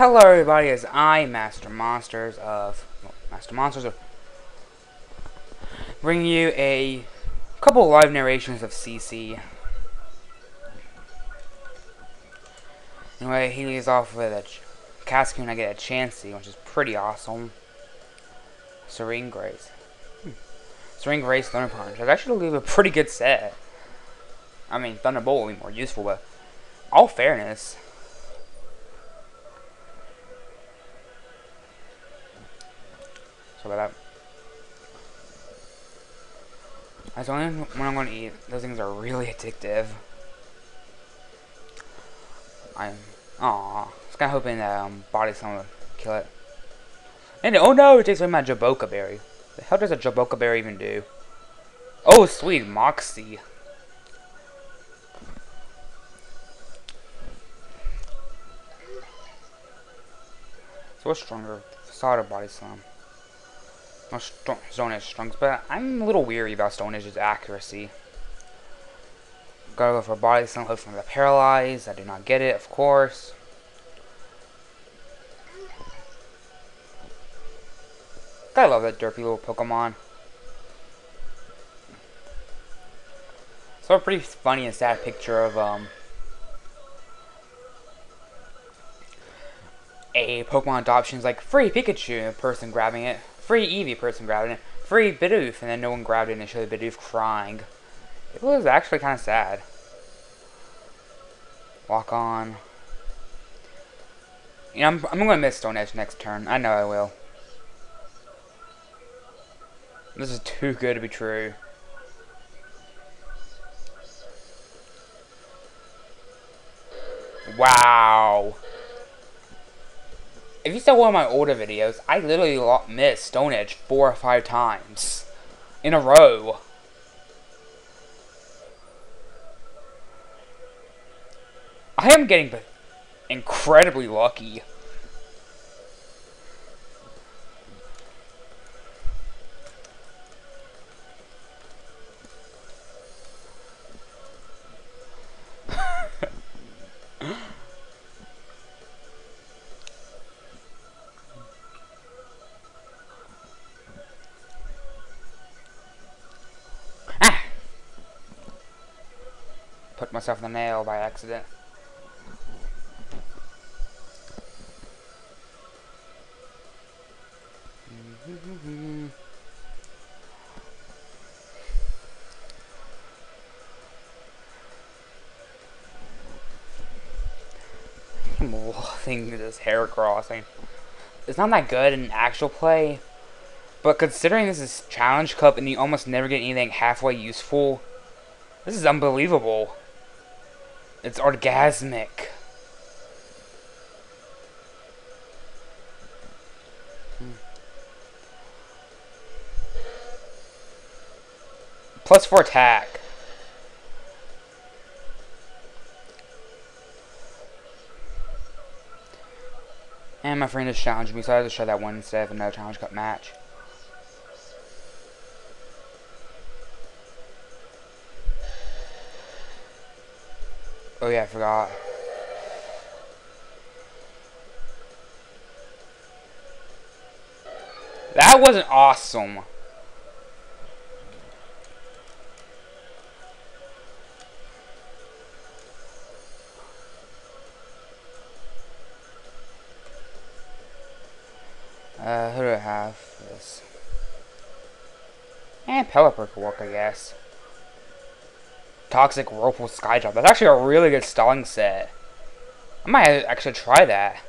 Hello everybody, as I, Master Monsters of well, Master Monsters of bring you a couple live narrations of CC. Anyway, he leaves off with a ch- Cascoon I get a Chansey, which is pretty awesome. Serene Grace. Hmm. Serene Grace Thunder Punch. That's actually a pretty good set. I mean, Thunderbolt will be more useful, but all fairness, So about that. That's only when I'm to eat. Those things are really addictive. I'm. Aw. I was kind of hoping that um, Body Slam would kill it. And oh no, it takes away my Jaboca Berry. The hell does a Jaboca Berry even do? Oh, sweet Moxie. So what's stronger? Facade or Body Slam? Stone Edge strong, but I'm a little weary about Stone Edge's accuracy. Gotta go for Body Slam, hope from the Paralyzed. I do not get it, of course. I love that derpy little Pokemon. So a pretty funny and sad picture of um a Pokemon adoption is like free Pikachu, a person grabbing it free Eevee person grabbing it, free Bidoof, and then no one grabbed it and showed Bidoof crying. It was actually kind of sad. Walk on. You know, I'm, I'm going to miss Stone Edge next turn. I know I will. This is too good to be true. Wow. If you saw one of my older videos, I literally missed Stone Edge four or five times in a row. I am getting incredibly lucky. Myself in the nail by accident. Loving this Heracross. it's not that good in actual play, but considering this is Challenge Cup and you almost never get anything halfway useful, this is unbelievable. It's orgasmic. Hmm. Plus four attack. And my friend just challenged me, so I had to show that one instead of another challenge cup match. Oh yeah, I forgot. That wasn't awesome. Uh, who do I have? This. And Pelipper could work, I guess. Toxic Whirlpool Skydraw. That's actually a really good stalling set. I might actually try that.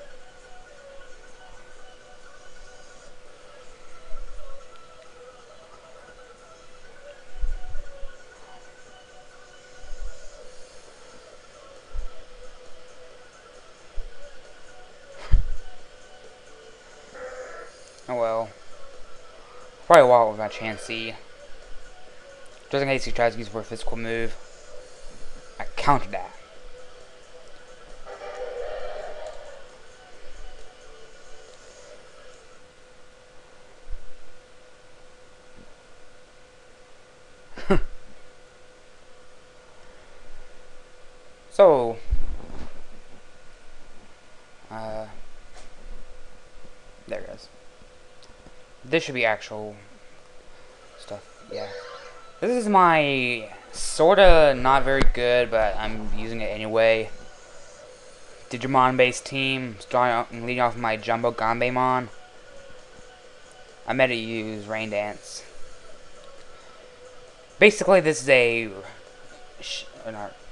oh well. Probably a while with my Chansey. Just in case he tries to use for a physical move. I counted that. so, uh, There it is. This should be actual stuff. Yeah. This is my sorta not very good, but I'm using it anyway. Digimon based team, starting leading off my Jumbo Ganbemon. I meant to use Rain Dance. Basically, this is a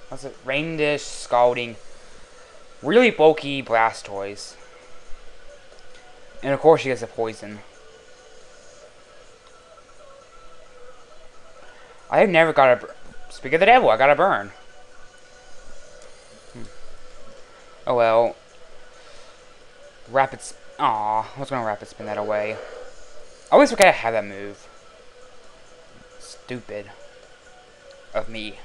what's it? Rain Dish Scalding, really bulky Blastoise, and of course she gets a poison. I have never got a. Speak of the devil, I gotta burn. Hmm. Oh well. Rapid. Aw, I was gonna rapid spin that away. I always forget I have that move. Stupid. Of me.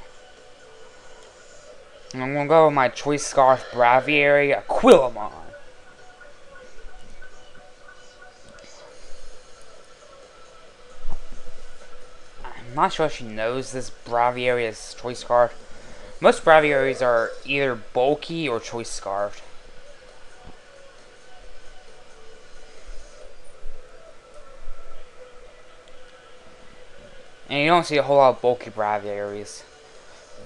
I'm gonna go with my Choice Scarf Braviary Aquilamon. I'm not sure if she knows this Braviary is Choice Scarf. Most Braviaries are either bulky or Choice Scarfed. And you don't see a whole lot of bulky Braviaries.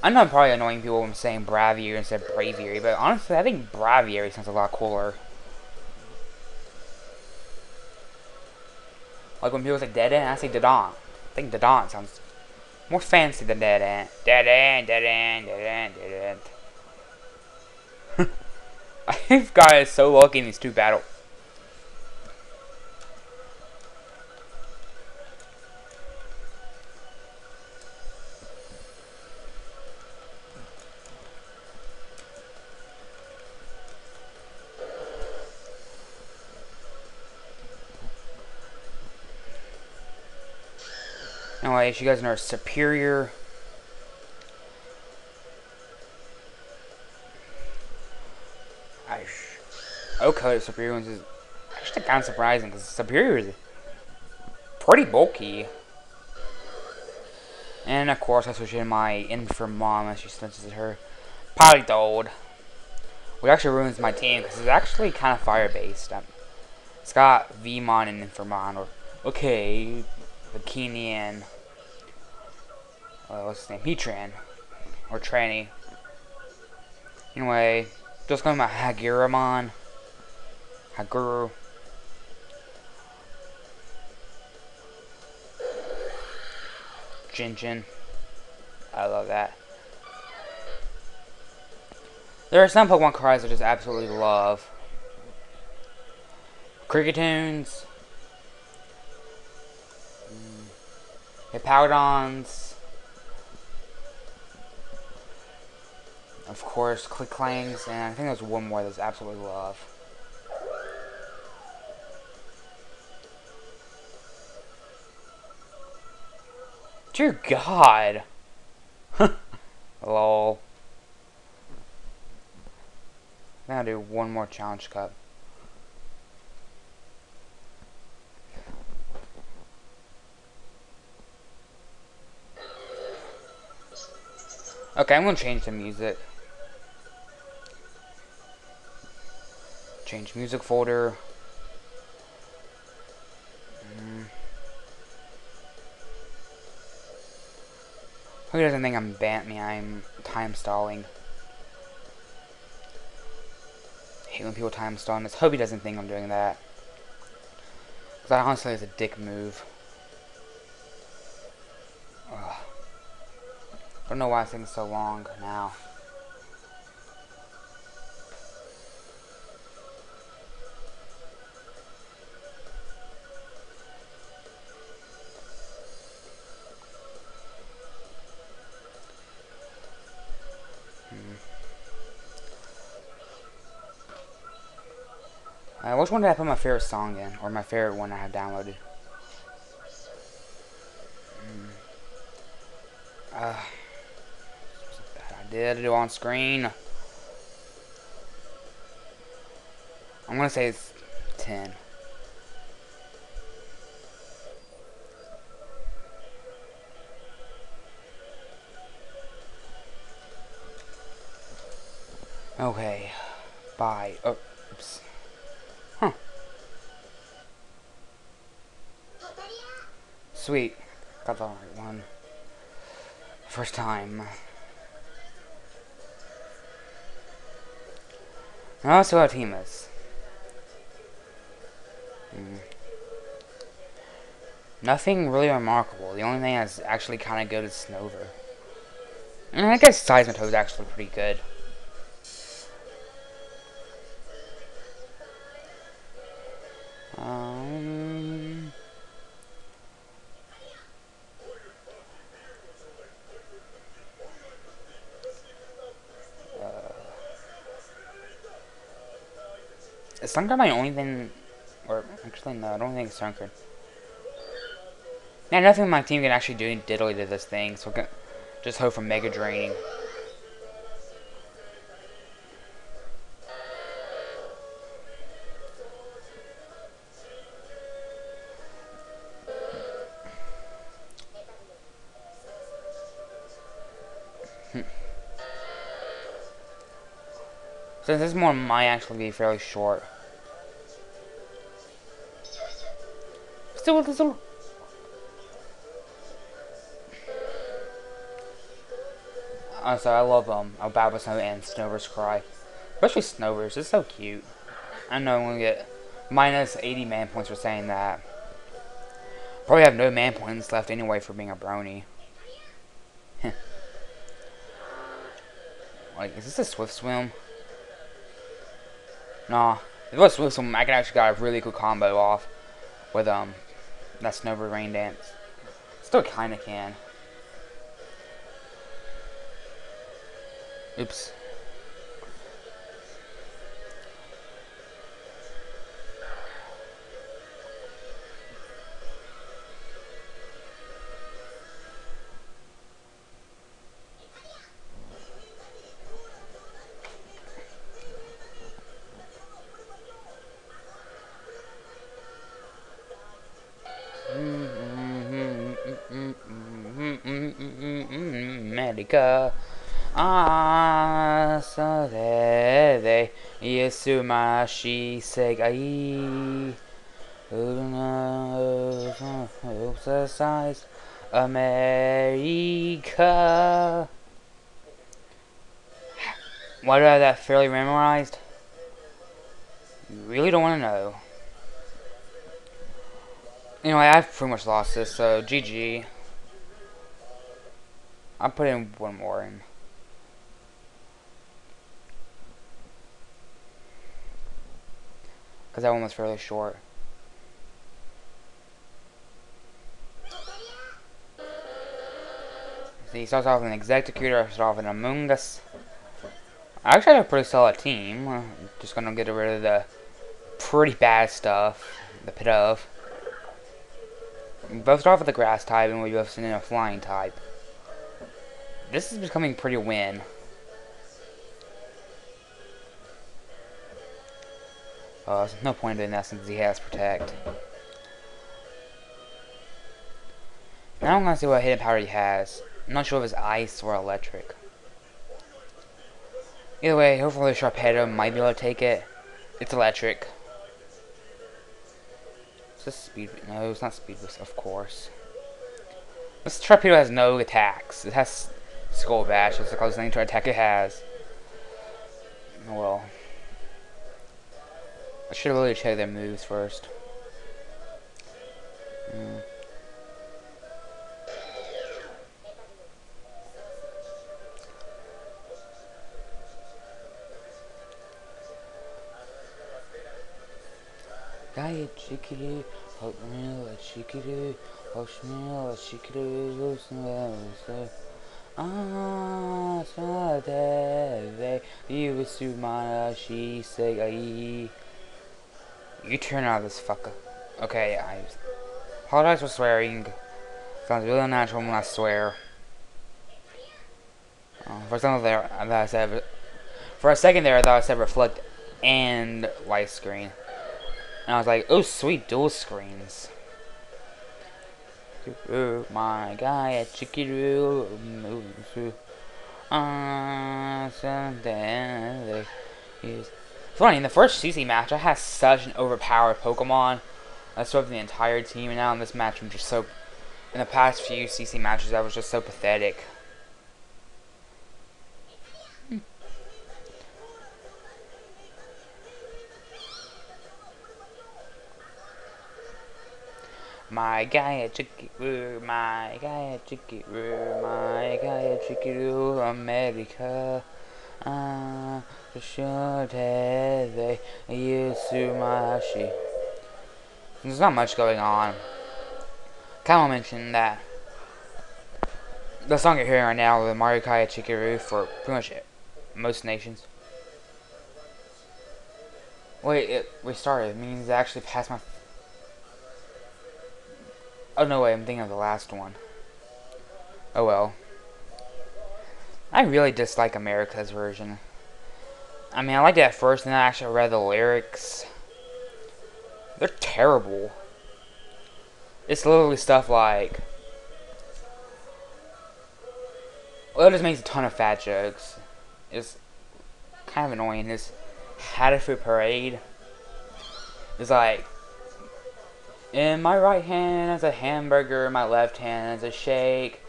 I know I'm probably annoying people when I'm saying Braviary instead of Braviary, but honestly, I think Braviary sounds a lot cooler. Like when people say Dead End, I say Dedant. I think Dedant sounds more fancy than Dead End. Dead End, Dead End, Dead End, Dead End. I've got so lucky in these two battles. Anyways, you guys know Serperior. I okay, Serperior ones is actually kind of surprising because Serperior is pretty bulky. And of course, I switch in my Infamon as she senses her Politoed. Which actually ruins my team because it's actually kind of fire based. Um, it's got Veemon and Infamon, or okay, Bikinian uh, what's his name? Heatran. Or Tranny. Anyway, just going about Hagiramon. Haguru. Jinjin. I love that. There are some Pokemon cards I just absolutely love. Kricketune. Mm. Hippowdons. Of course, Klinklangs, and I think there's one more that's absolutely love. Dear God. Lol. Gonna do one more challenge cup. Okay, I'm gonna change the music. Change music folder. Mm. Who doesn't think I'm ban me? I'm time stalling. Hate when people time stall. Let's hope he doesn't think I'm doing that. Because that honestly is a dick move. Ugh. I don't know why it's taking so long now. Uh, which one did I put my favorite song in? Or my favorite one I have downloaded? Mm. Uh, I did it on screen. I'm gonna say it's 10. Okay. Bye. Oh, oops. Sweet. Got the right one. First time. See what our team is. Hmm. Nothing really remarkable. The only thing that's actually kind of good is Snover. And I guess Seismitoad is actually pretty good. Is Sunkern my only thing, or actually no, I don't think it's Sunkern. Yeah, nothing my team can actually do diddly to this thing, so just hope for Mega Draining. Since this one might actually be fairly short. Still, still. Honestly, I love um Bulbasaur and Snover's Cry. Especially Snover's, it's so cute. I know I'm gonna get minus 80 man points for saying that. Probably have no man points left anyway for being a brony. like, is this a Swift Swim? Nah. It was Swift Swim, I can actually got a really cool combo off with um that Snover Rain Dance. Still kinda can. Oops. Medica. Asarere Yasumashi Segai Exercise America Why do I have that fairly memorized? You really don't want to know. Anyway, I've pretty much lost this, so GG. I'll put in one more in. Because that one was fairly short. See, he starts off with an Exeggutor, starts off with an Amoonguss. I actually have a pretty solid team. just gonna get rid of the pretty bad stuff. The Pidove. We both start off with a grass type and we both send in a flying type. This is becoming pretty win. Uh, there's no point in that since he has Protect. Now I'm gonna see what hidden power he has. I'm not sure if it's ice or electric. Either way, hopefully Sharpedo might be able to take it. It's electric. Is this speed? No, it's not speed boost, of course. This Sharpedo has no attacks. It has Skull Bash. That's the closest thing to attack it has. Oh well. I should really check their moves first. Mm. A a chickadee, oatmeal, Ah, Sadeve, Yusumana, she say, You turn out this fucker. Okay, I apologize for swearing. Sounds really unnatural when I swear. Uh, for some there, I thought I said, for a second there, I thought I said reflect and light screen. And I was like, oh, sweet dual screens. My guy at Chikiru uh, funny in the first CC match I had such an overpowered Pokemon. I swept the entire team and now in this match I'm just so in the past few CC matches that was just so pathetic. My guy at Chicky my guy at Chicky my guy at Chicky Roo, America. Ah, should they Yusumashi. There's not much going on. Kind of mention that the song you're hearing right now, the Marukaite Chikyuu, for pretty much most nations. Wait, it restarted. It means it actually passed my Oh, no way, I'm thinking of the last one. Oh well. I really dislike America's version. I mean, I liked it at first, and then I actually read the lyrics. They're terrible. It's literally stuff like... Well, it just makes a ton of fat jokes. It's kind of annoying. This Hatterfoot Parade is like in my right hand is a hamburger, my left hand is a shake.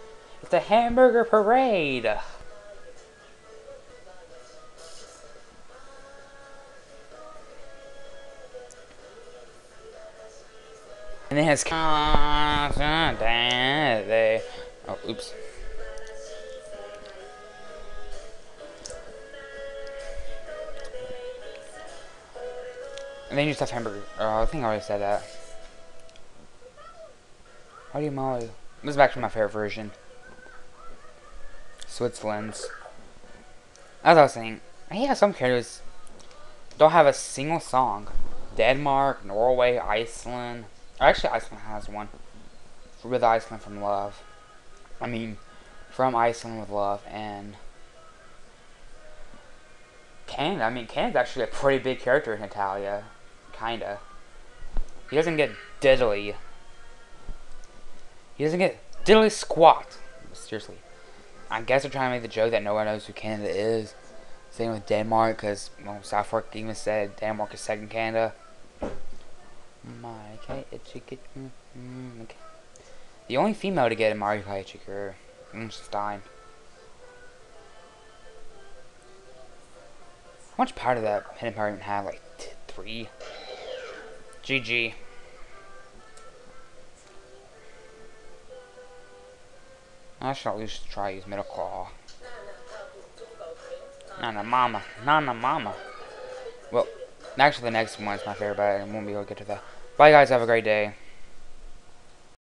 It's a hamburger parade. And it has Oh, oops. And then you just have hamburger. Oh, I think I already said that. How do you Molly? This is actually my favorite version. Switzerland's. As I was saying, yeah, some characters don't have a single song. Denmark, Norway, Iceland. Actually, Iceland has one. With Iceland from Love. I mean, from Iceland with Love and Canada. I mean, Canada's actually a pretty big character in Hetalia. Kinda. He doesn't get diddly he doesn't get diddly squat. Seriously. I guess they're trying to make the joke that no one knows who Canada is. Same with Denmark, because well, South Park even said Denmark is second Canada. My okay, mm, mm, okay. The only female to get a Mario Kart Chicker, Stein. How much power did that hidden power even have? Like three. GG. I should at least try use Metal Claw. Nana mama. Nana mama. Well, actually the next one is my favorite, but I won't be able to get to that. Bye guys, have a great day.